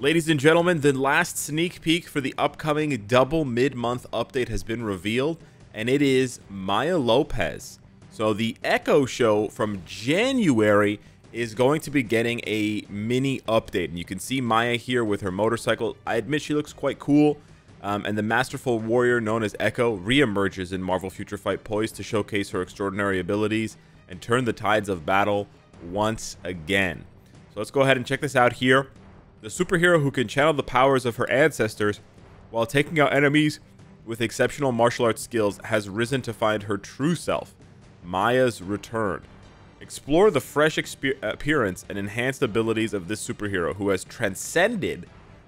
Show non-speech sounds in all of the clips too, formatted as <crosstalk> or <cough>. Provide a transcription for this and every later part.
Ladies and gentlemen, the last sneak peek for the upcoming double mid-month update has been revealed, and it is Maya Lopez. So the Echo show from January is going to be getting a mini update, and you can see Maya here with her motorcycle. I admit she looks quite cool, um, and the masterful warrior known as Echo reemerges in Marvel Future Fight, poised to showcase her extraordinary abilities and turn the tides of battle once again. So let's go ahead and check this out here. The superhero who can channel the powers of her ancestors while taking out enemies with exceptional martial arts skills has risen to find her true self, Maya's return. Explore the fresh appearance and enhanced abilities of this superhero who has transcended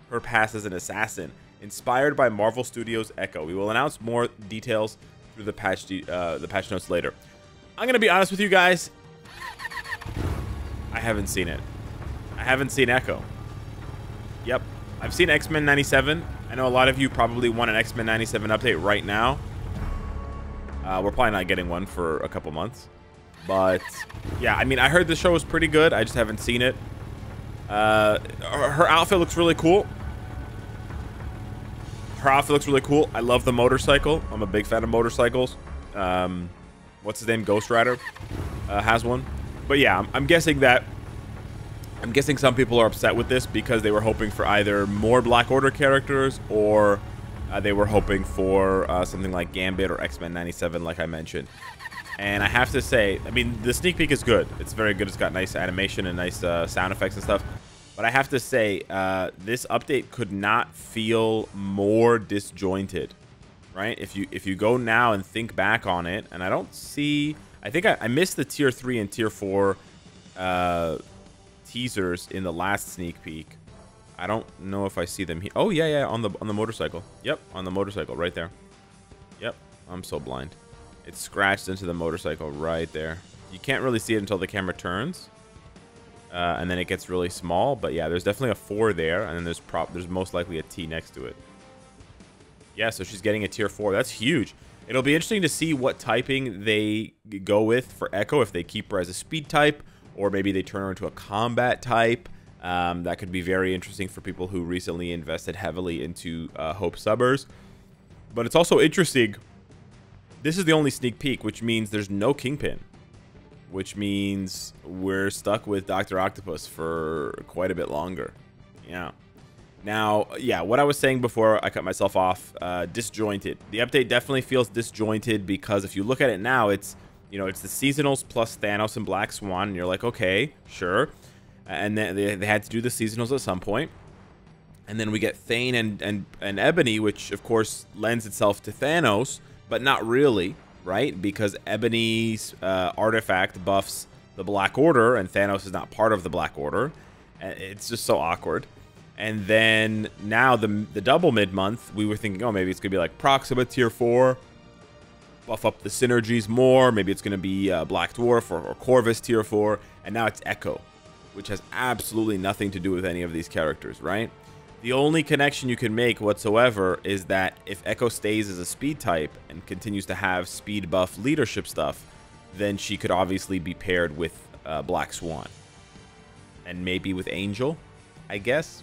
her past as an assassin, inspired by Marvel Studios Echo. We will announce more details through the patch uh, the patch notes later. I'm gonna be honest with you guys. I haven't seen it. I haven't seen Echo. Yep. I've seen X-Men 97. I know a lot of you probably want an X-Men 97 update right now. Uh, we're probably not getting one for a couple months. But, yeah, I mean, I heard the show was pretty good. I just haven't seen it. Uh, her outfit looks really cool. Her outfit looks really cool. I love the motorcycle. I'm a big fan of motorcycles. Um, what's his name? Ghost Rider uh, has one. But yeah, I'm, I'm guessing that I'm guessing some people are upset with this because they were hoping for either more Black Order characters or uh, they were hoping for uh, something like Gambit or X-Men 97, like I mentioned. And I have to say, I mean, the sneak peek is good. It's very good. It's got nice animation and nice uh, sound effects and stuff. But I have to say, uh, this update could not feel more disjointed, right? If you if you go now and think back on it, and I don't see, I think I, I missed the tier three and tier four uh, teasers in the last sneak peek. I don't know if I see them here. Oh yeah, yeah, on the on the motorcycle. Yep, on the motorcycle right there. Yep, I'm so blind. It's scratched into the motorcycle right there. You can't really see it until the camera turns. Uh, and then it gets really small, but yeah, there's definitely a 4 there, and then there's prop there's most likely a T next to it. Yeah, so she's getting a tier 4. That's huge. It'll be interesting to see what typing they go with for Echo, if they keep her as a speed type, or maybe they turn her into a combat type. Um, that could be very interesting for people who recently invested heavily into uh, Hope Summers. But it's also interesting. This is the only sneak peek, which means there's no Kingpin. Which means we're stuck with Dr. Octopus for quite a bit longer. Yeah. Now, yeah, what I was saying before I cut myself off, uh, disjointed. The update definitely feels disjointed because if you look at it now, it's you know, it's the seasonals plus Thanos and Black Swan, and you're like, okay, sure. And then they, they had to do the seasonals at some point. And then we get Thane and, and, and Ebony, which of course lends itself to Thanos, but not really, right? Because Ebony's uh, artifact buffs the Black Order, and Thanos is not part of the Black Order. It's just so awkward. And then now the the double mid month, we were thinking, oh, maybe it's gonna be like Proxima tier four, buff up the synergies more. Maybe it's going to be uh, Black Dwarf or, or Corvus tier 4. And now it's Echo, which has absolutely nothing to do with any of these characters, right? The only connection you can make whatsoever is that if Echo stays as a speed type and continues to have speed buff leadership stuff, then she could obviously be paired with uh, Black Swan. And maybe with Angel, I guess.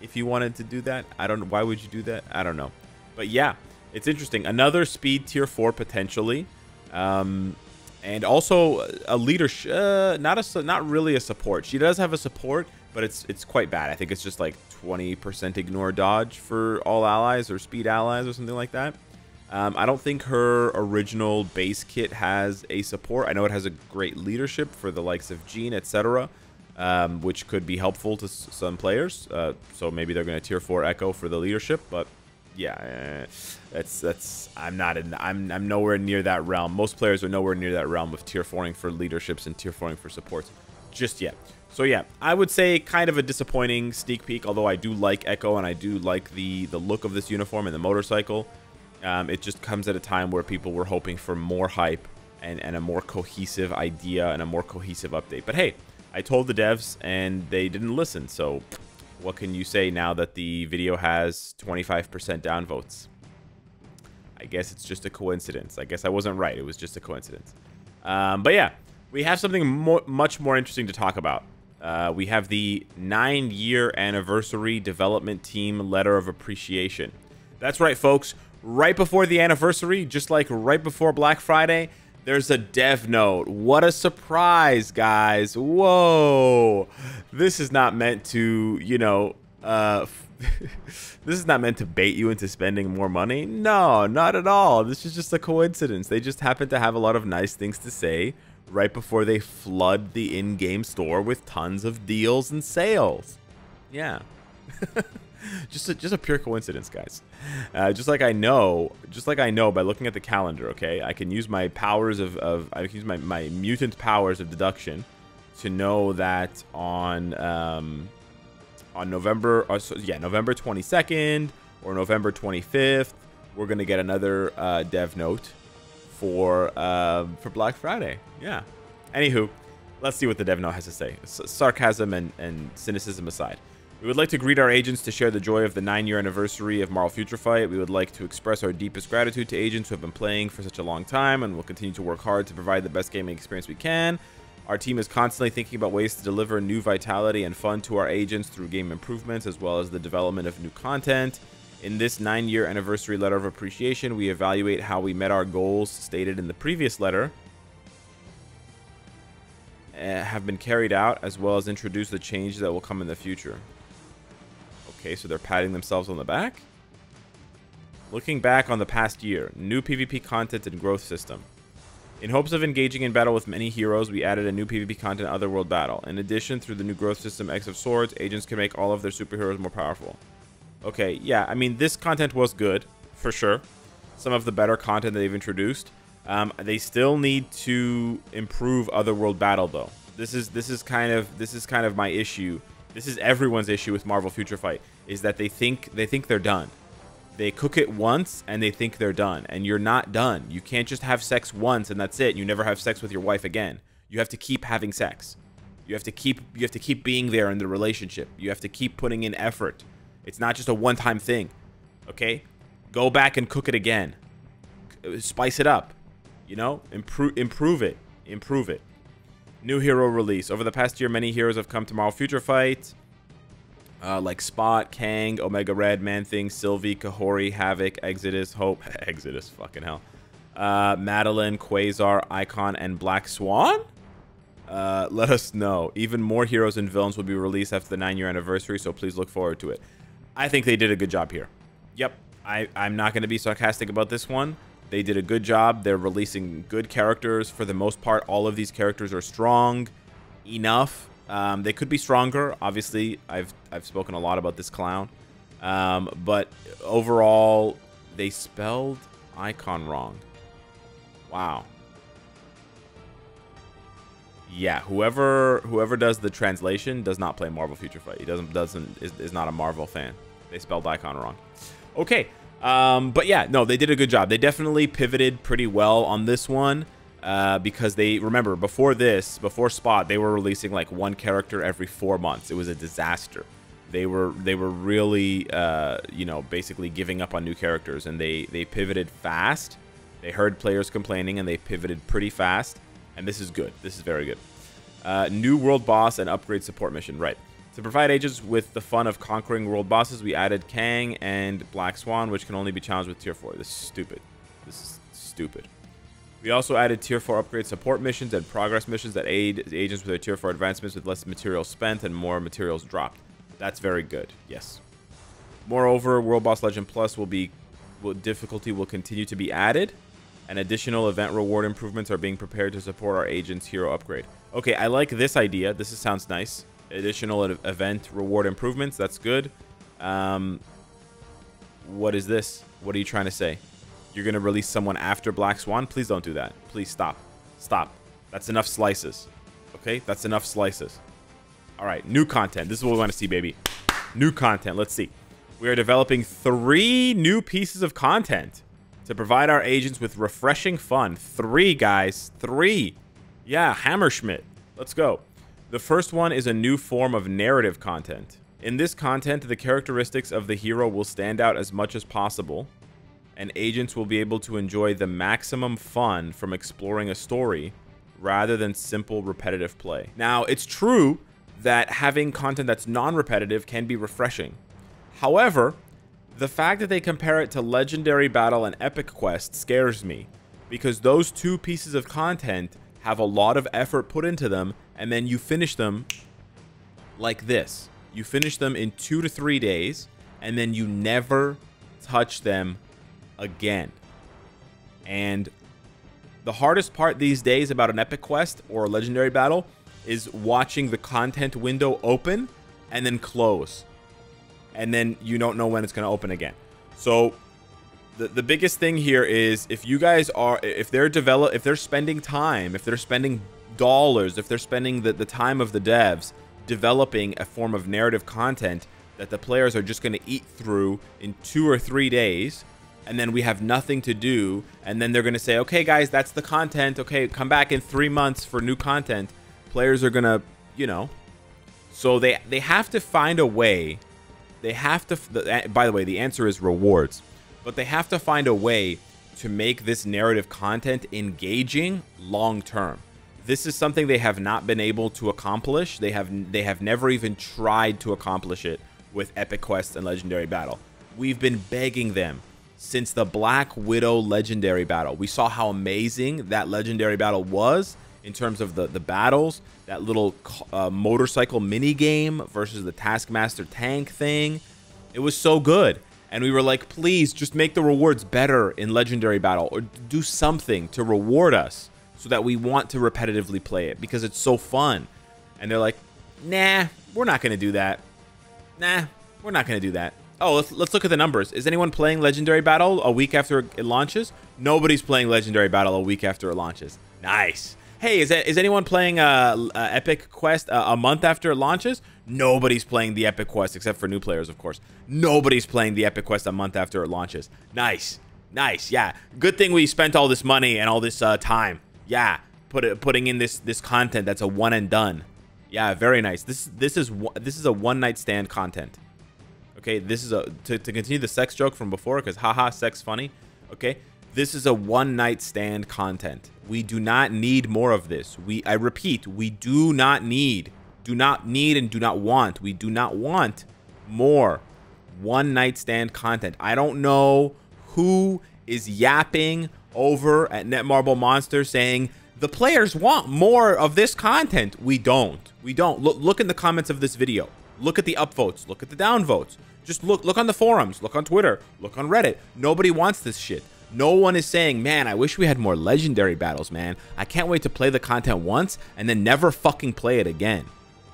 If you wanted to do that. I don't know. Why would you do that? I don't know. But yeah, it's interesting. Another speed tier four potentially, um, and also a leadership. Uh, not a not really a support. She does have a support, but it's it's quite bad. I think it's just like 20% ignore dodge for all allies or speed allies or something like that. Um, I don't think her original base kit has a support. I know it has a great leadership for the likes of Jean, etc., um, which could be helpful to some players. Uh, so maybe they're going to tier 4 Echo for the leadership, but yeah, that's that's I'm not in I'm I'm nowhere near that realm. Most players are nowhere near that realm of tier 4ing for leaderships and tier 4ing for supports just yet. So yeah, I would say kind of a disappointing sneak peek, although I do like Echo and I do like the the look of this uniform and the motorcycle. Um, it just comes at a time where people were hoping for more hype and, and a more cohesive idea and a more cohesive update. But hey, I told the devs and they didn't listen, so what can you say now that the video has 25% downvotes? I guess it's just a coincidence. I guess I wasn't right. It was just a coincidence. Um, but yeah, we have something more, much more interesting to talk about. Uh, we have the nine year anniversary development team letter of appreciation. That's right, folks. Right before the anniversary, just like right before Black Friday, there's a dev note. What a surprise, guys. Whoa. This is not meant to, you know, uh, <laughs> this is not meant to bait you into spending more money. No, not at all. This is just a coincidence. They just happen to have a lot of nice things to say right before they flood the in-game store with tons of deals and sales. Yeah. <laughs> just a, just a pure coincidence, guys. Uh, just like I know, just like I know by looking at the calendar. Okay, I can use my powers of, of I can use my my mutant powers of deduction to know that on um, on November, uh, so, yeah, November 22nd or November 25th, we're gonna get another uh, dev note for uh, for Black Friday. Yeah. Anywho, let's see what the dev note has to say. S sarcasm and, and cynicism aside. We would like to greet our agents to share the joy of the nine-year anniversary of Marvel Future Fight. We would like to express our deepest gratitude to agents who have been playing for such a long time and will continue to work hard to provide the best gaming experience we can. Our team is constantly thinking about ways to deliver new vitality and fun to our agents through game improvements as well as the development of new content. In this nine-year anniversary letter of appreciation, we evaluate how we met our goals stated in the previous letter uh, have been carried out as well as introduce the changes that will come in the future. Okay, so they're patting themselves on the back. Looking back on the past year, new PvP content and growth system. In hopes of engaging in battle with many heroes, we added a new PvP content Otherworld battle. In addition, through the new growth system X of Swords, agents can make all of their superheroes more powerful. Okay, yeah, I mean, this content was good, for sure. Some of the better content they've introduced. Um, they still need to improve Otherworld battle, though. This is this is kind of this is kind of my issue. This is everyone's issue with Marvel Future Fight is that they think they think they're done. They cook it once and they think they're done, and you're not done. You can't just have sex once and that's it. You never have sex with your wife again. You have to keep having sex. You have to keep you have to keep being there in the relationship. You have to keep putting in effort. It's not just a one-time thing. Okay? Go back and cook it again. Spice it up. You know? Improve improve it. Improve it. New hero release. Over the past year, many heroes have come to Marvel Future Fight uh, like Spot, Kang, Omega Red, Man Thing, Sylvie, Kahhori, Havoc, Exodus, Hope, <laughs> Exodus, fucking hell. Uh, Madelyne, Quasar, Icon, and Black Swan? Uh, let us know. Even more heroes and villains will be released after the nine year anniversary, so please look forward to it. I think they did a good job here. Yep, I, I'm not going to be sarcastic about this one. They did a good job. They're releasing good characters. For the most part, all of these characters are strong enough um, they could be stronger. Obviously, I've I've spoken a lot about this clown, um, but overall, they spelled icon wrong. Wow. Yeah, whoever whoever does the translation does not play Marvel Future Fight. He doesn't doesn't is, is not a Marvel fan. They spelled icon wrong. Okay. Um, but yeah, no, they did a good job. They definitely pivoted pretty well on this one uh, because they remember before this, before Spot, they were releasing like one character every four months. It was a disaster. They were they were really uh, you know basically giving up on new characters, and they they pivoted fast. They heard players complaining, and they pivoted pretty fast. And this is good. This is very good. Uh, new world boss and upgrade support mission. Right. To provide agents with the fun of conquering world bosses, we added Kang and Black Swan, which can only be challenged with tier 4. This is stupid. This is stupid. We also added Tier 4 upgrade support missions and progress missions that aid agents with their Tier 4 advancements with less materials spent and more materials dropped. That's very good, yes. Moreover, World Boss Legend Plus will be will, difficulty will continue to be added, and additional event reward improvements are being prepared to support our agent's hero upgrade. Okay, I like this idea. This is, sounds nice. Additional event reward improvements. That's good. Um, what is this? What are you trying to say? You're going to release someone after Black Swan? Please don't do that. Please stop. Stop. That's enough slices. Okay? That's enough slices. All right. New content. This is what we want to see, baby. New content. Let's see. We are developing three new pieces of content to provide our agents with refreshing fun. Three, guys. Three. Yeah, Hammerschmidt. Let's go. The first one is a new form of narrative content. In this content, the characteristics of the hero will stand out as much as possible and agents will be able to enjoy the maximum fun from exploring a story rather than simple repetitive play. Now, it's true that having content that's non-repetitive can be refreshing. However, the fact that they compare it to Legendary Battle and Epic Quest scares me because those two pieces of content have a lot of effort put into them and then you finish them like this. You finish them in 2 to 3 days and then you never touch them again. And the hardest part these days about an epic quest or a legendary battle is watching the content window open and then close. And then you don't know when it's going to open again. So the, the biggest thing here is if you guys are if they're develop if they're spending time, if they're spending dollars, if they're spending the, the time of the devs developing a form of narrative content that the players are just going to eat through in 2 or 3 days and then we have nothing to do and then they're going to say okay guys that's the content. Okay come back in three months for new content. Players are going to you know. So they they have to find a way. They have to by the way the answer is rewards. But they have to find a way to make this narrative content engaging long term. This is something they have not been able to accomplish. They have they have never even tried to accomplish it with epic quest and legendary battle. We've been begging them since the Black Widow legendary battle. We saw how amazing that legendary battle was in terms of the, the battles, that little uh, motorcycle mini game versus the Taskmaster tank thing. It was so good. And we were like, please just make the rewards better in legendary battle or do something to reward us so that we want to repetitively play it because it's so fun. And they're like, nah, we're not going to do that. Nah, we're not going to do that. Oh, let's, let's look at the numbers. Is anyone playing Legendary Battle a week after it launches? Nobody's playing Legendary Battle a week after it launches. Nice. Hey, is, that, is anyone playing uh, uh, Epic Quest uh, a month after it launches? Nobody's playing the Epic Quest, except for new players, of course. Nobody's playing the Epic Quest a month after it launches. Nice. Nice. Yeah. Good thing we spent all this money and all this uh, time. Yeah. Put it, putting in this this content that's a one and done. Yeah, very nice. This this is this is a one night stand content. Okay, this is a to, to continue the sex joke from before because haha, sex funny. Okay, this is a one night stand content. We do not need more of this. We I repeat, we do not need, do not need, and do not want. We do not want more one night stand content. I don't know who is yapping over at Netmarble Monster saying the players want more of this content. We don't. We don't. Look, look in the comments of this video. Look at the upvotes. Look at the downvotes. Just look look on the forums, look on Twitter, look on Reddit. Nobody wants this shit. No one is saying, man, I wish we had more legendary battles, man. I can't wait to play the content once and then never fucking play it again.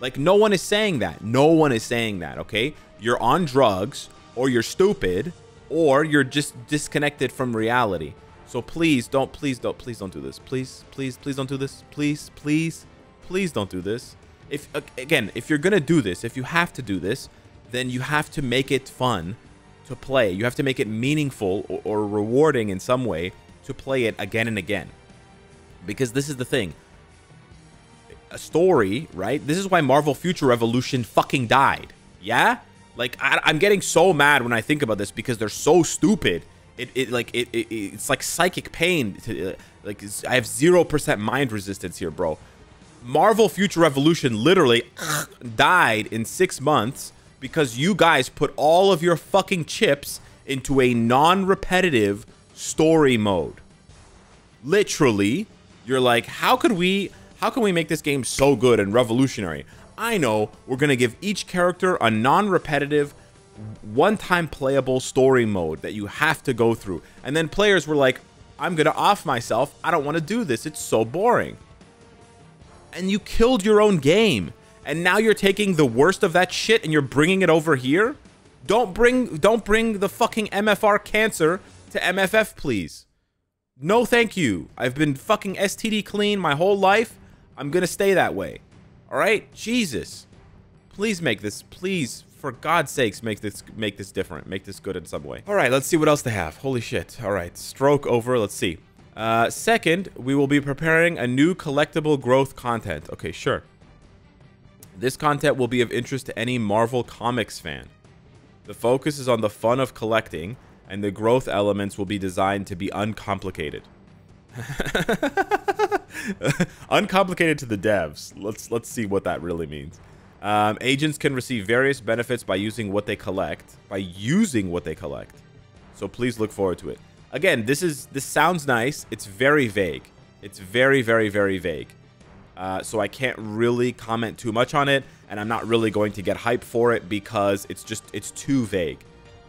Like, no one is saying that. No one is saying that, okay? You're on drugs, or you're stupid, or you're just disconnected from reality. So please don't, please don't, please don't do this. Please, please, please don't do this. Please, please, please don't do this. If, again, if you're gonna do this, if you have to do this, then you have to make it fun to play. You have to make it meaningful or, or rewarding in some way to play it again and again. Because this is the thing. A story, right? This is why Marvel Future Revolution fucking died. Yeah? Like, I, am getting so mad when I think about this because they're so stupid. It, it like, it, it it's like psychic pain. To, uh, like, I have 0% mind resistance here, bro. Marvel Future Revolution literally died in six months because you guys put all of your fucking chips into a non-repetitive story mode. Literally, you're like, how could we how can we make this game so good and revolutionary? I know we're to give each character a non-repetitive one-time playable story mode that you have to go through. And then players were like, I'm to off myself. I don't want to do this. It's so boring. And you killed your own game and now you're taking the worst of that shit and you're bringing it over here? Don't bring don't bring the fucking MFR cancer to MFF, please. No, thank you. I've been fucking STD clean my whole life. I'm gonna stay that way. All right, Jesus. Please make this. Please, for God's sakes, make this make this different. Make this good in some way. All right, let's see what else they have. Holy shit. All right, stroke over. Let's see. Uh, second, we will be preparing a new collectible growth content. Okay, sure. This content will be of interest to any Marvel Comics fan. The focus is on the fun of collecting, and the growth elements will be designed to be uncomplicated. <laughs> uncomplicated to the devs. Let's let's see what that really means. Um, agents can receive various benefits by using what they collect. By using what they collect. So please look forward to it. Again, this is this sounds nice. It's very vague. It's very, very, very vague. Uh, so I can't really comment too much on it, and I'm not really going to get hype for it because it's just it's too vague.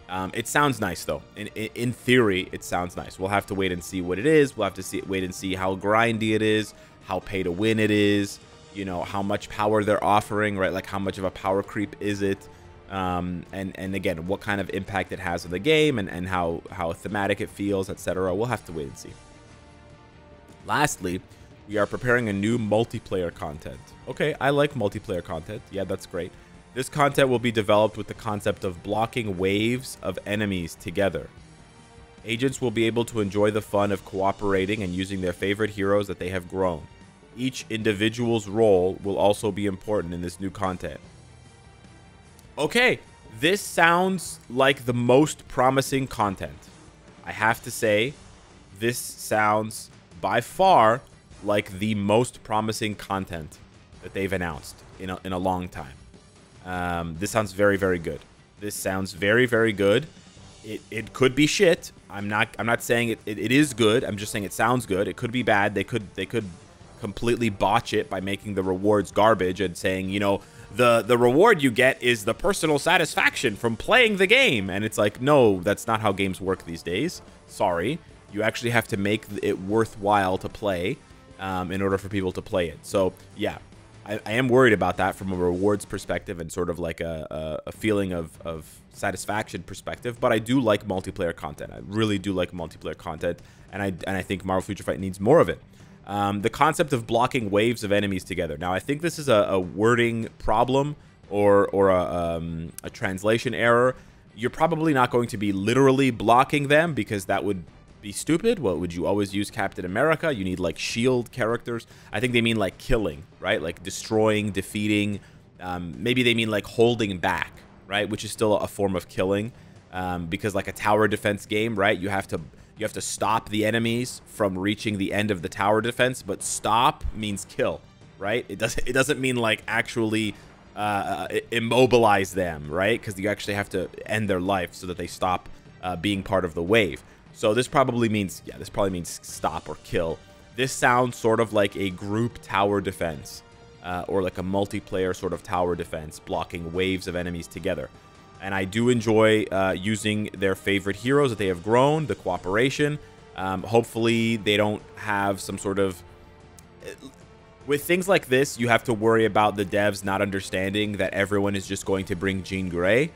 Um, it sounds nice though. In, in theory, it sounds nice. We'll have to wait and see what it is. We'll have to see wait and see how grindy it is, how pay to win it is. You know how much power they're offering, right? Like how much of a power creep is it? Um, and and again, what kind of impact it has on the game, and and how how thematic it feels, etc. We'll have to wait and see. Lastly, we are preparing a new multiplayer content. Okay, I like multiplayer content. Yeah, that's great. This content will be developed with the concept of blocking waves of enemies together. Agents will be able to enjoy the fun of cooperating and using their favorite heroes that they have grown. Each individual's role will also be important in this new content. Okay, this sounds like the most promising content. I have to say, this sounds by far like the most promising content that they've announced in a, in a long time. Um, this sounds very, very good. This sounds very, very good. It, it could be shit. I'm not I'm not saying it, it, it is good. I'm just saying it sounds good. It could be bad. They could they could completely botch it by making the rewards garbage and saying, you know, the the reward you get is the personal satisfaction from playing the game. And it's like, no, that's not how games work these days. Sorry. You actually have to make it worthwhile to play um, in order for people to play it. So yeah, I, I, am worried about that from a rewards perspective and sort of like a, a, a feeling of, of satisfaction perspective. But I do like multiplayer content. I really do like multiplayer content, and I and I think Marvel Future Fight needs more of it. Um, the concept of blocking waves of enemies together. Now, I think this is a, a wording problem or or a, um, a translation error. You're probably not going to be literally blocking them because that would be stupid? What would you always use Captain America? You need like shield characters. I think they mean like killing, right? Like destroying, defeating. Um, maybe they mean like holding back, right? Which is still a form of killing, um, because like a tower defense game, right? You have to you have to stop the enemies from reaching the end of the tower defense, but stop means kill, right? It doesn't it doesn't mean like actually uh, immobilize them, right? Because you actually have to end their life so that they stop uh, being part of the wave. So this probably means, yeah, this probably means stop or kill. This sounds sort of like a group tower defense uh, or like a multiplayer sort of tower defense, blocking waves of enemies together. And I do enjoy uh, using their favorite heroes that they have grown, the cooperation. Um, hopefully they don't have some sort of... With things like this, you have to worry about the devs not understanding that everyone is just going to bring Jean Grey.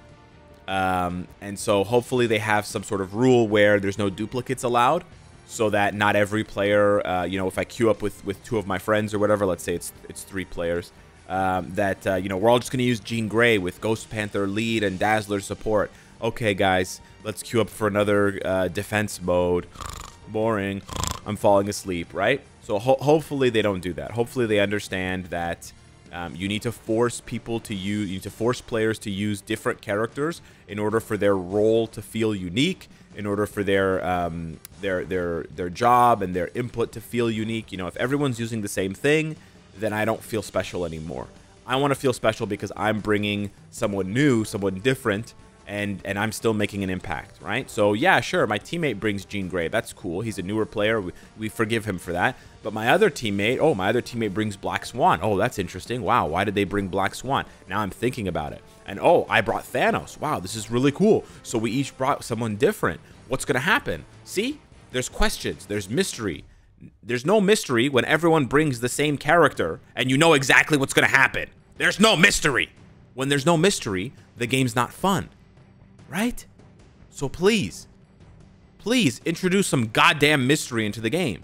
Um, and so hopefully they have some sort of rule where there's no duplicates allowed so that not every player, uh, you know, if I queue up with, with two of my friends or whatever, let's say it's, it's three players, um, that, uh, you know, we're all just going to use Jean Grey with Ghost Panther lead and Dazzler support. Okay, guys, let's queue up for another uh, defense mode. Boring. I'm falling asleep, right? So ho hopefully they don't do that. Hopefully they understand that um, you need to force people to use, you need to force players to use different characters in order for their role to feel unique, in order for their um, their their their job and their input to feel unique. You know, if everyone's using the same thing, then I don't feel special anymore. I want to feel special because I'm bringing someone new, someone different, and and I'm still making an impact, right? So yeah, sure, my teammate brings Jean Grey. That's cool. He's a newer player. We, we forgive him for that. But my other teammate, oh, my other teammate brings Black Swan. Oh, that's interesting. Wow, why did they bring Black Swan? Now I'm thinking about it. And oh, I brought Thanos. Wow, this is really cool. So we each brought someone different. What's going to happen? See? There's questions. There's mystery. There's no mystery when everyone brings the same character and you know exactly what's going to happen. There's no mystery. When there's no mystery, the game's not fun right? So please, please introduce some goddamn mystery into the game,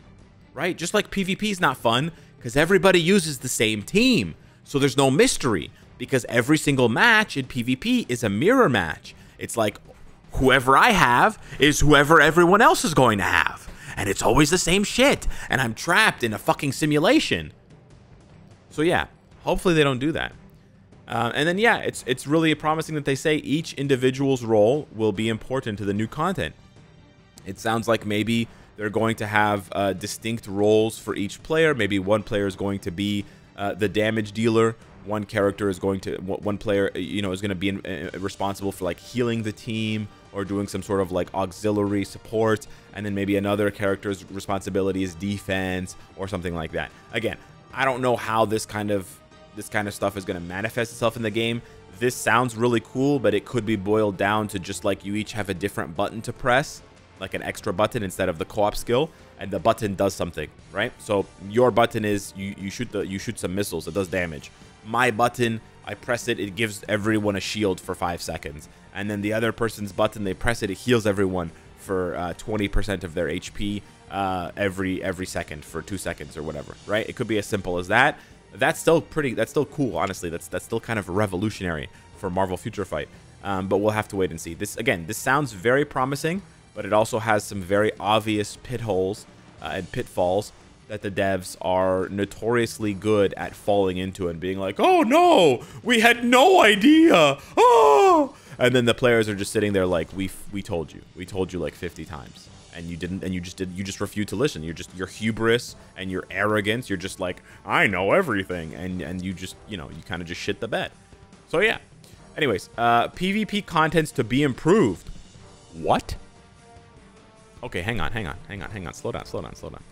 right? Just like PvP is not fun because everybody uses the same team. So there's no mystery because every single match in PvP is a mirror match. It's like whoever I have is whoever everyone else is going to have. And it's always the same shit. And I'm trapped in a fucking simulation. So yeah, hopefully they don't do that. Uh, and then yeah, it's it's really promising that they say each individual's role will be important to the new content. It sounds like maybe they're going to have uh, distinct roles for each player. Maybe one player is going to be uh, the damage dealer, one character is going to one player you know is going to be in, uh, responsible for like healing the team or doing some sort of like auxiliary support and then maybe another character's responsibility is defense or something like that. Again i don't know how this kind of this kind of stuff is going to manifest itself in the game. This sounds really cool but it could be boiled down to just like you each have a different button to press like an extra button instead of the co-op skill and the button does something right? So your button is you you shoot the you shoot some missiles it does damage. My button, I press it, it gives everyone a shield for five seconds. And then the other person's button, they press it, it heals everyone for 20% uh, of their HP uh, every every second for two seconds or whatever, right? It could be as simple as that. That's still pretty. That's still cool, honestly. That's that's still kind of revolutionary for Marvel Future Fight. Um, but we'll have to wait and see. This again, this sounds very promising, but it also has some very obvious pit holes uh, and pitfalls that the devs are notoriously good at falling into and being like, "Oh no, we had no idea." Oh, and then the players are just sitting there like, "We we told you, we told you like 50 times." And you didn't, and you just did. You just refuse to listen. You're just your hubris and your arrogance. You're just like, I know everything, and and you just, you know, you kind of just shit the bed. So yeah. Anyways, uh, PvP contents to be improved. What? Okay, hang on, hang on, hang on, hang on. Slow down, slow down, slow down.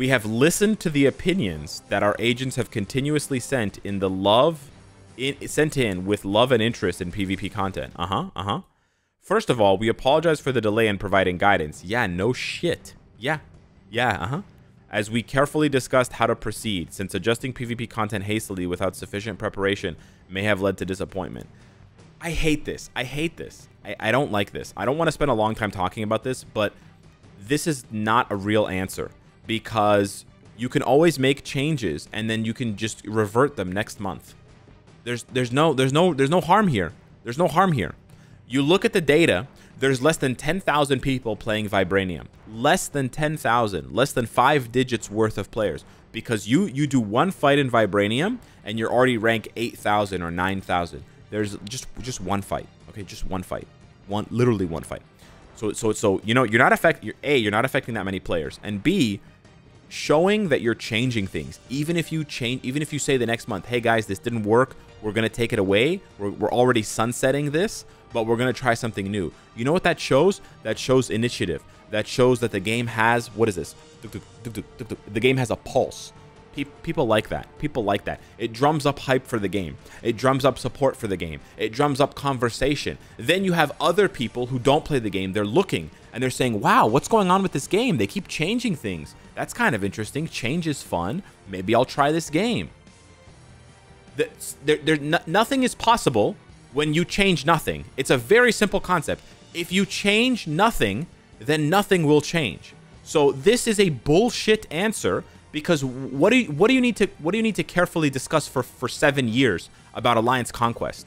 We have listened to the opinions that our agents have continuously sent in the love in, sent in with love and interest in PvP content. Uh-huh, uh-huh. First of all, we apologize for the delay in providing guidance. Yeah, no shit. Yeah. Yeah, uh-huh. As we carefully discussed how to proceed, since adjusting PvP content hastily without sufficient preparation may have led to disappointment. I hate this. I hate this. I, I don't like this. I don't want to spend a long time talking about this, but this is not a real answer because you can always make changes and then you can just revert them next month. There's there's no there's no there's no harm here. There's no harm here. You look at the data, there's less than 10,000 people playing Vibranium. Less than 10,000, less than 5 digits worth of players because you you do one fight in Vibranium and you're already rank 8,000 or 9,000. There's just just one fight. Okay, just one fight. One literally one fight. So so so you know, you're not affect you're A, you're not affecting that many players. And B, showing that you're changing things even if you change even if you say the next month hey guys this didn't work we're going to take it away we're, we're already sunsetting this but we're going to try something new you know what that shows that shows initiative that shows that the game has what is this the game has a pulse people like that. People like that. It drums up hype for the game. It drums up support for the game. It drums up conversation. Then you have other people who don't play the game. They're looking and they're saying, wow, what's going on with this game? They keep changing things. That's kind of interesting. Change is fun. Maybe I'll try this game. There, there, no, nothing is possible when you change nothing. It's a very simple concept. If you change nothing, then nothing will change. So this is a bullshit answer because what do you, what do you need to what do you need to carefully discuss for for 7 years about alliance conquest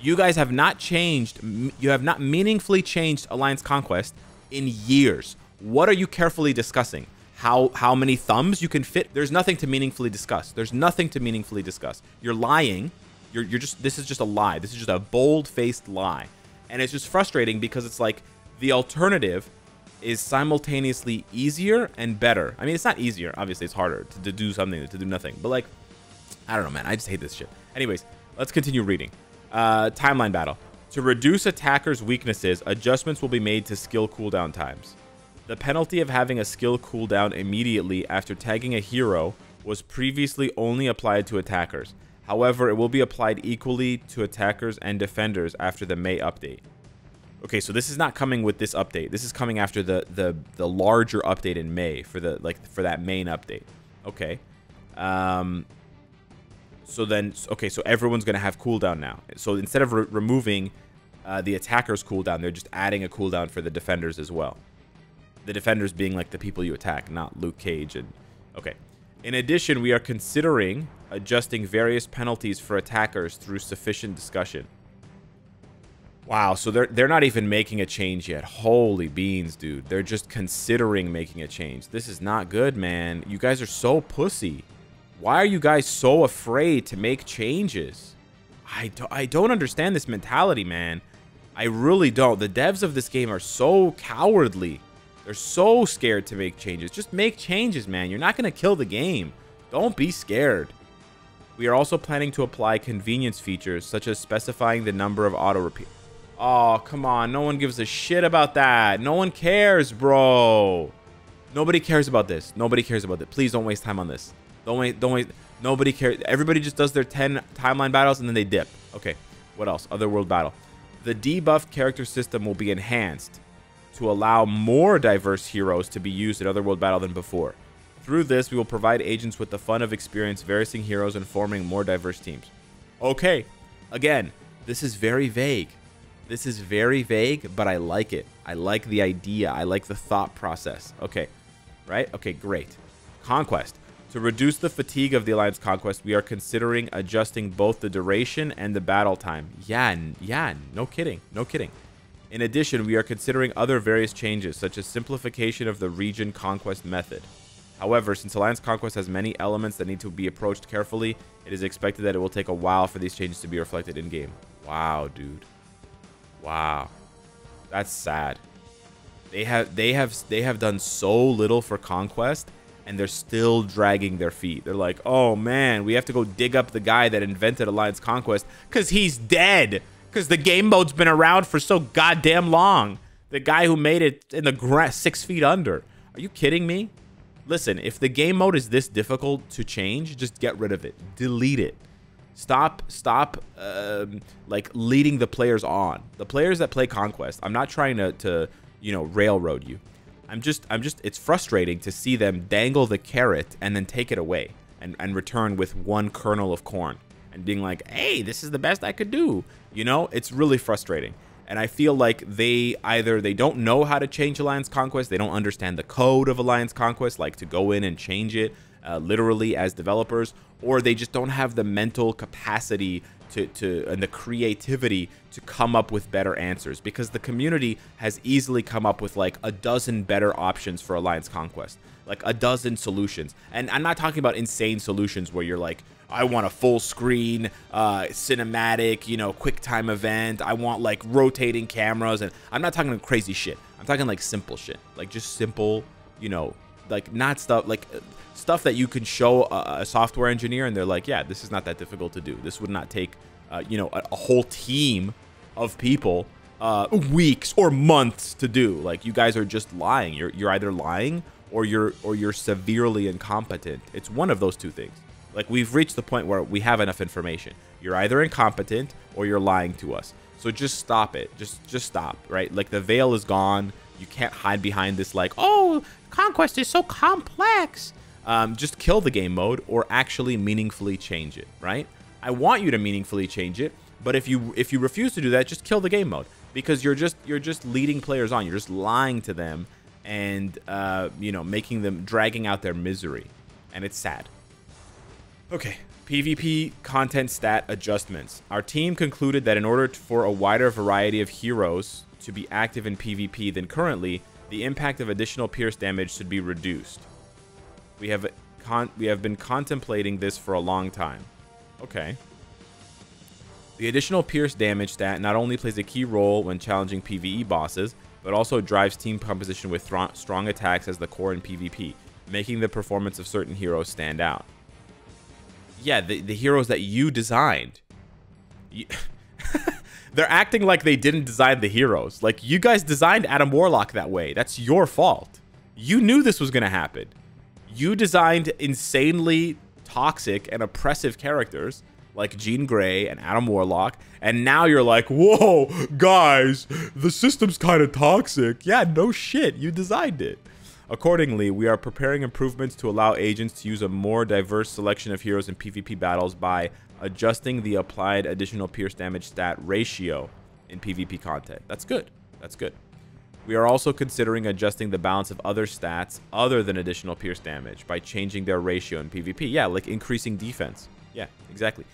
you guys have not changed you have not meaningfully changed alliance conquest in years what are you carefully discussing how how many thumbs you can fit there's nothing to meaningfully discuss there's nothing to meaningfully discuss you're lying you're, you're just this is just a lie this is just a bold-faced lie and it's just frustrating because it's like the alternative is simultaneously easier and better. I mean, it's not easier. Obviously, it's harder to, to do something than to do nothing. But like, I don't know, man. I just hate this shit. Anyways, let's continue reading. Uh, timeline battle. To reduce attackers' weaknesses, adjustments will be made to skill cooldown times. The penalty of having a skill cooldown immediately after tagging a hero was previously only applied to attackers. However, it will be applied equally to attackers and defenders after the May update. Okay, so this is not coming with this update. This is coming after the the the larger update in May for the like for that main update. Okay. Um so then okay, so everyone's going to have cooldown now. So instead of re removing uh, the attacker's cooldown, they're just adding a cooldown for the defenders as well. The defenders being like the people you attack, not Luke Cage and okay. In addition, we are considering adjusting various penalties for attackers through sufficient discussion. Wow, so they're they're not even making a change yet. Holy beans, dude. They're just considering making a change. This is not good, man. You guys are so pussy. Why are you guys so afraid to make changes? I don't, I don't understand this mentality, man. I really don't. The devs of this game are so cowardly. They're so scared to make changes. Just make changes, man. You're not going to kill the game. Don't be scared. We are also planning to apply convenience features such as specifying the number of auto repeat. Oh, come on. No one gives a shit about that. No one cares, bro. Nobody cares about this. Nobody cares about it. Please don't waste time on this. Don't wait. Don't wait. Nobody cares. Everybody just does their 10 timeline battles and then they dip. Okay. What else? Otherworld battle. The debuffed character system will be enhanced to allow more diverse heroes to be used in Otherworld battle than before. Through this, we will provide agents with the fun of experience varying heroes and forming more diverse teams. Okay. Again, this is very vague. This is very vague, but I like it. I like the idea. I like the thought process. Okay. Right? Okay, great. Conquest. To reduce the fatigue of the Alliance Conquest, we are considering adjusting both the duration and the battle time. Yeah, yeah, no kidding. No kidding. In addition, we are considering other various changes, such as simplification of the region conquest method. However, since Alliance Conquest has many elements that need to be approached carefully, it is expected that it will take a while for these changes to be reflected in-game. Wow, dude. Wow. That's sad. They have they have they have done so little for Conquest and they're still dragging their feet. They're like, "Oh man, we have to go dig up the guy that invented Alliance Conquest cuz he's dead." Cuz the game mode's been around for so goddamn long. The guy who made it in the grass 6 feet under. Are you kidding me? Listen, if the game mode is this difficult to change, just get rid of it. Delete it. Stop, stop, um, like leading the players on. The players that play Conquest. I'm not trying to, to, you know, railroad you. I'm just, I'm just. It's frustrating to see them dangle the carrot and then take it away and and return with one kernel of corn and being like, "Hey, this is the best I could do." You know, it's really frustrating. And I feel like they either they don't know how to change Alliance Conquest, they don't understand the code of Alliance Conquest, like to go in and change it uh, literally as developers, or they just don't have the mental capacity to, to and the creativity to come up with better answers because the community has easily come up with like a dozen better options for Alliance Conquest, like a dozen solutions. And I'm not talking about insane solutions where you're like, I want a full screen, uh, cinematic, you know, quick time event. I want like rotating cameras, and I'm not talking crazy shit. I'm talking like simple shit, like just simple, you know, like not stuff like stuff that you can show a, a, software engineer and they're like, yeah, this is not that difficult to do. This would not take, uh, you know, a, a, whole team of people uh, weeks or months to do. Like you guys are just lying. You're you're either lying or you're or you're severely incompetent. It's one of those two things. Like we've reached the point where we have enough information. You're either incompetent or you're lying to us. So just stop it. Just just stop, right? Like the veil is gone. You can't hide behind this like, "Oh, conquest is so complex." Um, just kill the game mode or actually meaningfully change it, right? I want you to meaningfully change it, but if you if you refuse to do that, just kill the game mode because you're just you're just leading players on. You're just lying to them and uh, you know making them dragging out their misery, and it's sad. Okay, PvP content stat adjustments. Our team concluded that in order for a wider variety of heroes to be active in PvP than currently, the impact of additional pierce damage should be reduced. We have we have been contemplating this for a long time. Okay. The additional pierce damage stat not only plays a key role when challenging PvE bosses, but also drives team composition with strong attacks as the core in PvP, making the performance of certain heroes stand out. Yeah, the, the heroes that you designed. You <laughs> They're acting like they didn't design the heroes. Like, you guys designed Adam Warlock that way. That's your fault. You knew this was going to happen you designed insanely toxic and oppressive characters like Jean Grey and Adam Warlock, and now you're like, whoa, guys, the system's kind of toxic. Yeah, no shit, you designed it. Accordingly, we are preparing improvements to allow agents to use a more diverse selection of heroes in PvP battles by adjusting the applied additional pierce damage stat ratio in PvP content. That's good. That's good. We are also considering adjusting the balance of other stats other than additional pierce damage by changing their ratio in PvP. Yeah, like increasing defense. Yeah, exactly.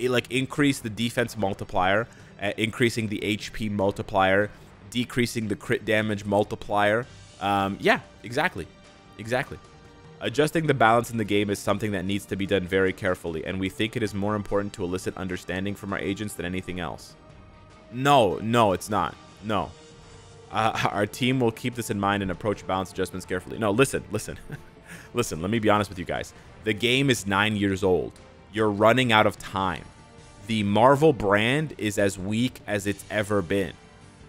Like increase the defense multiplier, uh, increasing the HP multiplier, decreasing the crit damage multiplier. Um, yeah, exactly. Exactly. Adjusting the balance in the game is something that needs to be done very carefully, and we think it is more important to elicit understanding from our agents than anything else. No, no, it's not. No. Uh, <laughs> our team will keep this in mind and approach balance adjustments carefully. No, listen, listen. <laughs> listen, let me be honest with you guys. The game is nine years old. You're running out of time. The Marvel brand is as weak as it's ever been.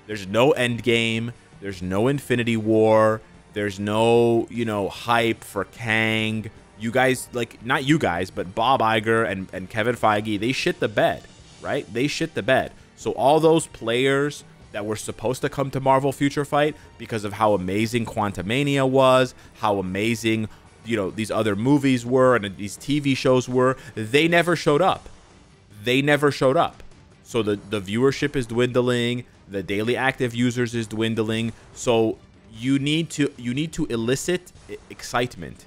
There's no end game. There's no Infinity War. There's no, you know, hype for Kang. You guys, like, not you guys, but Bob Iger and, and Kevin Feige, they shit the bed, right? They shit the bed. So all those players that were supposed to come to Marvel Future Fight because of how amazing Quantumania was, how amazing, you know, these other movies were and these TV shows were, they never showed up. They never showed up. So the, the viewership is dwindling, the daily active users is dwindling. So you need to you need to elicit excitement,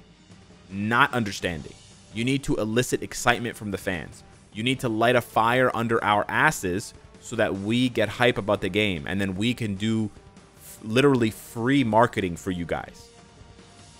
not understanding. You need to elicit excitement from the fans. You need to light a fire under our asses so that we get hype about the game and then we can do literally free marketing for you guys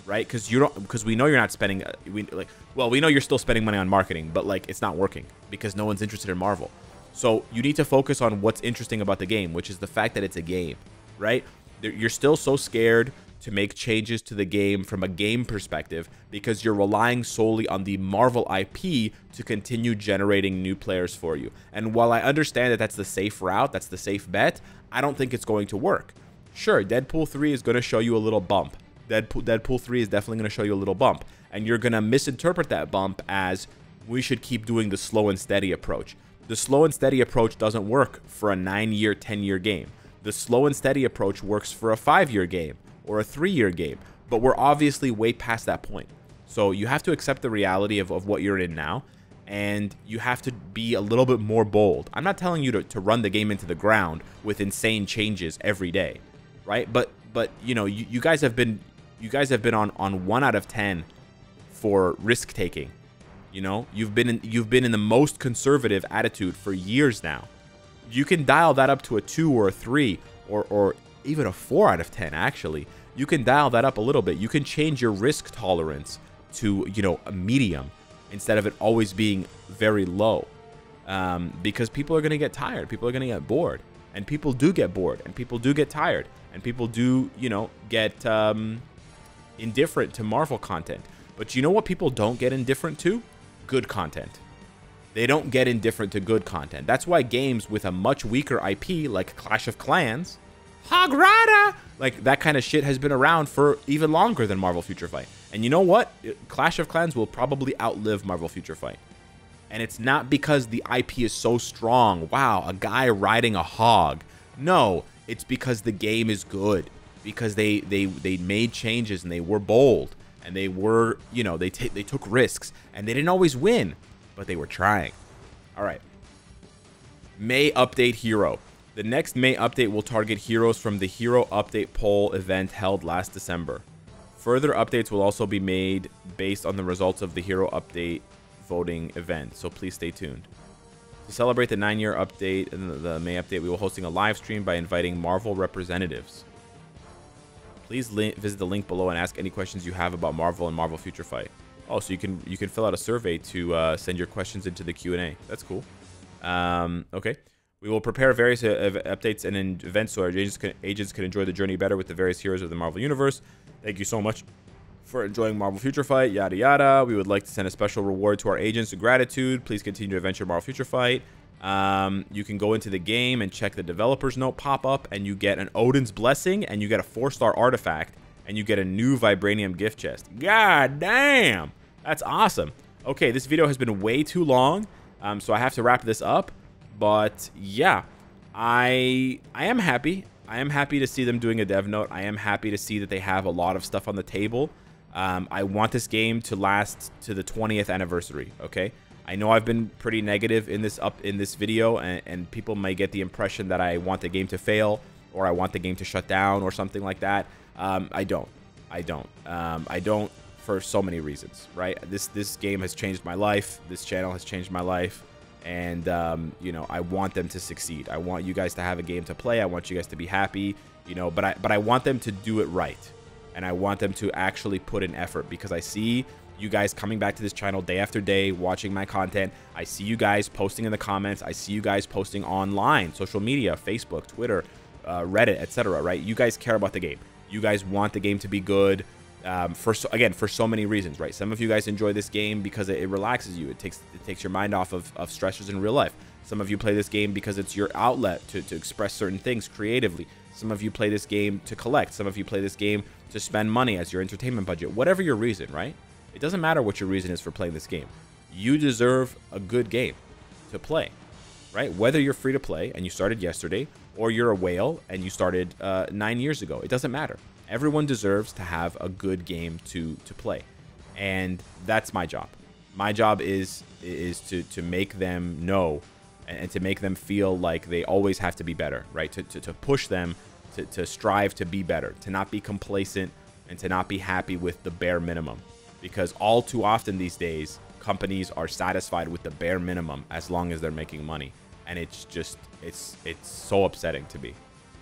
right? Because you don't because we know you're not spending uh, we like well we know you're still spending money on marketing but like it's not working because no one's interested in marvel. So you need to focus on what's interesting about the game which is the fact that it's a game right? You're still so scared to make changes to the game from a game perspective because you're relying solely on the Marvel IP to continue generating new players for you. And while I understand that that's the safe route, that's the safe bet, I don't think it's going to work. Sure, Deadpool 3 is going to show you a little bump. Deadpool, Deadpool 3 is definitely going to show you a little bump. And you're going to misinterpret that bump as we should keep doing the slow and steady approach. The slow and steady approach doesn't work for a 9 year, 10 year game. The slow and steady approach works for a 5 year game or a three year game. But we're obviously way past that point. So you have to accept the reality of, of what you're in now. And you have to be a little bit more bold. I'm not telling you to, to run the game into the ground with insane changes every day. Right? But but you know, you, you guys have been you guys have been on, on one out of ten for risk taking. You know, you've been in, you've been in the most conservative attitude for years now. You can dial that up to a two or a three or or even a 4 out of 10 actually, you can dial that up a little bit. You can change your risk tolerance to, you know, a medium instead of it always being very low. Um, because people are going to get tired. People are going to get bored. And people do get bored. And people do get tired. And people do, you know, get um, indifferent to Marvel content. But you know what people don't get indifferent to? Good content. They don't get indifferent to good content. That's why games with a much weaker IP, like Clash of Clans, Hog Rider! Like, that kind of shit has been around for even longer than Marvel Future Fight. And you know what? Clash of Clans will probably outlive Marvel Future Fight. And it's not because the IP is so strong. Wow, a guy riding a hog. No, it's because the game is good. Because they they they made changes and they were bold and they were, you know, they they took risks and they didn't always win, but they were trying. All right. May update hero. The next May update will target heroes from the Hero Update Poll event held last December. Further updates will also be made based on the results of the Hero Update voting event, so please stay tuned. To celebrate the 9-year update and the May update, we will hosting a live stream by inviting Marvel representatives. Please visit the link below and ask any questions you have about Marvel and Marvel Future Fight. Oh, so you can you can fill out a survey to uh, send your questions into the Q&A. That's cool. Um, okay. We will prepare various uh, updates and events so our agents can, agents can enjoy the journey better with the various heroes of the Marvel Universe. Thank you so much for enjoying Marvel Future Fight, yada yada. We would like to send a special reward to our agents of gratitude. Please continue to adventure Marvel Future Fight. Um, you can go into the game and check the developer's note pop up, and you get an Odin's Blessing, and you get a four star artifact, and you get a new Vibranium gift chest. God damn! That's awesome. Okay, this video has been way too long, um, so I have to wrap this up. But yeah, I I am happy. I am happy to see them doing a dev note. I am happy to see that they have a lot of stuff on the table. Um, I want this game to last to the 20th anniversary. Okay. I know I've been pretty negative in this up in this video, and, and people may get the impression that I want the game to fail or I want the game to shut down or something like that. Um, I don't. I don't. Um, I don't for so many reasons. Right. This this game has changed my life. This channel has changed my life and um, you know I want them to succeed. I want you guys to have a game to play. I want you guys to be happy, you know. But I but I want them to do it right, and I want them to actually put in effort because I see you guys coming back to this channel day after day, watching my content. I see you guys posting in the comments. I see you guys posting online, social media, Facebook, Twitter, uh, Reddit, etc. Right? You guys care about the game. You guys want the game to be good. Um, for so, again, for so many reasons, right? Some of you guys enjoy this game because it, it relaxes you. It takes it takes your mind off of, of stressors in real life. Some of you play this game because it's your outlet to, to express certain things creatively. Some of you play this game to collect. Some of you play this game to spend money as your entertainment budget. Whatever your reason, right? It doesn't matter what your reason is for playing this game. You deserve a good game to play, right? Whether you're free to play and you started yesterday, or you're a whale and you started uh, nine years ago, it doesn't matter. Everyone deserves to have a good game to to play, and that's my job. My job is is to to make them know and to make them feel like they always have to be better, right? To, to, to push them to, to strive to be better, to not be complacent, and to not be happy with the bare minimum. Because all too often these days, companies are satisfied with the bare minimum as long as they're making money. And it's just, it's, it's so upsetting to me.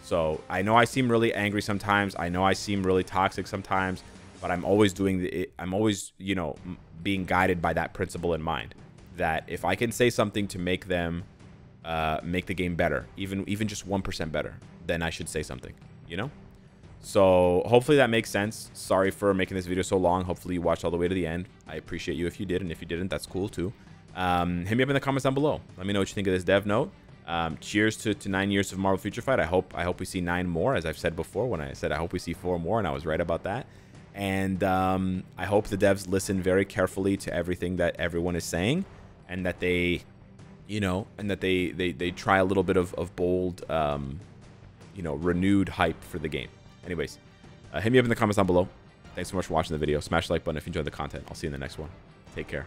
So I know I seem really angry sometimes. I know I seem really toxic sometimes, but I'm always doing the, I'm always, you know, being guided by that principle in mind that if I can say something to make them uh, make the game better, even even just one percent better, then I should say something, you know. So hopefully that makes sense. Sorry for making this video so long. Hopefully you watched all the way to the end. I appreciate you if you did, and if you didn't, that's cool too. Um, hit me up in the comments down below. Let me know what you think of this dev note. Um, cheers to, to nine years of Marvel Future Fight. I hope I hope we see nine more, as I've said before. When I said I hope we see four more, and I was right about that. And um, I hope the devs listen very carefully to everything that everyone is saying, and that they you know, and that they they they try a little bit of of bold, um, you know, renewed hype for the game. Anyways, uh, hit me up in the comments down below. Thanks so much for watching the video. Smash the like button if you enjoyed the content. I'll see you in the next one. Take care.